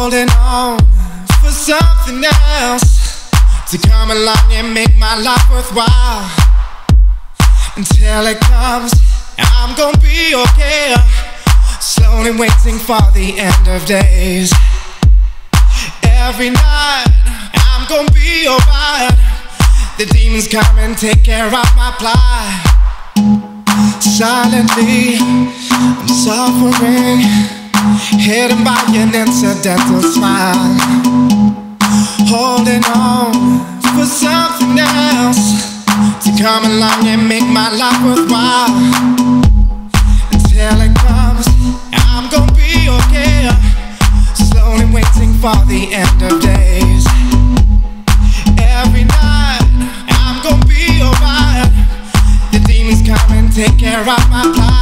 Holding on for something else to come along and make my life worthwhile. Until it comes, I'm gonna be okay. Slowly waiting for the end of days. Every night, I'm gonna be alright. The demons come and take care of my plight. Silently, I'm suffering, hidden by an incidental smile. Holding on for something else to come along and make my life worthwhile. Until it comes, I'm gonna be okay. Slowly waiting for the end of days. Every night, I'm gonna be alright. The demons come and take care of my plight.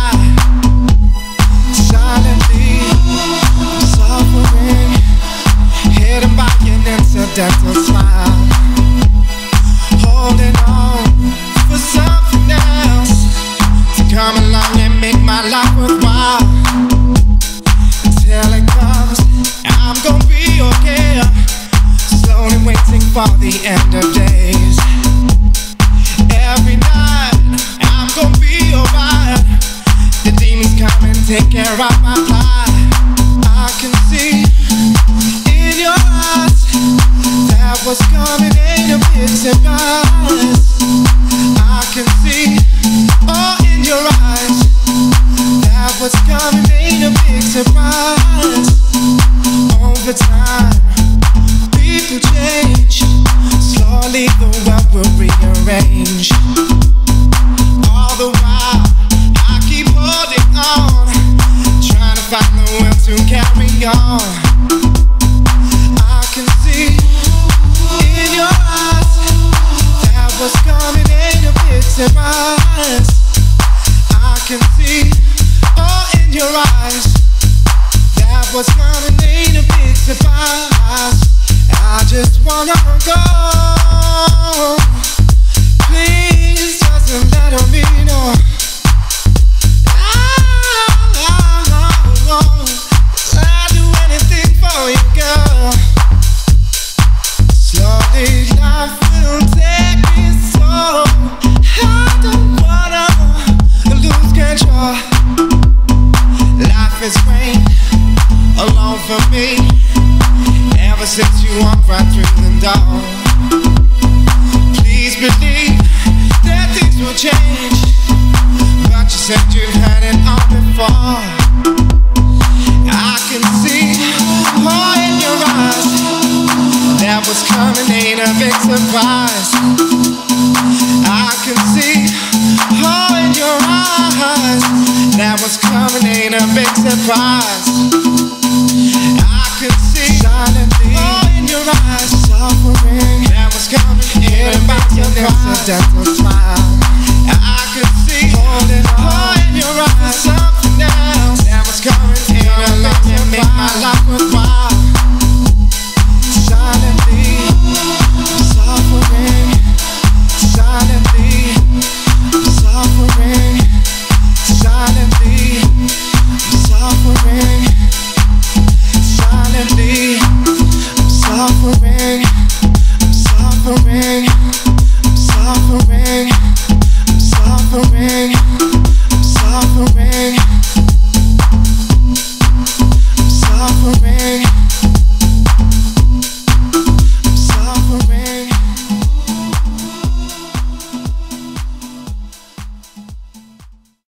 I can see in your eyes that what's coming ain't a surprise. I can see oh in your eyes that what's coming surprise. Over time, people change. Slowly the world will rearrange. All the while, I keep holding on, trying to find the will to carry on. A big surprise. I can see, oh, in your eyes that ain't a big surprise. I just wanna go. For me. Ever since you walked right through the door. Please believe that things will change. But you said you've had it all before. I can see oh, in your eyes that what's coming ain't a big surprise. I can see oh, in your eyes that what's coming ain't a big surprise. realize suffering that was coming. I could see holding on something else that was coming make. Silently, suffering, silently, suffering, silently. suffering, I'm suffering, I'm suffering.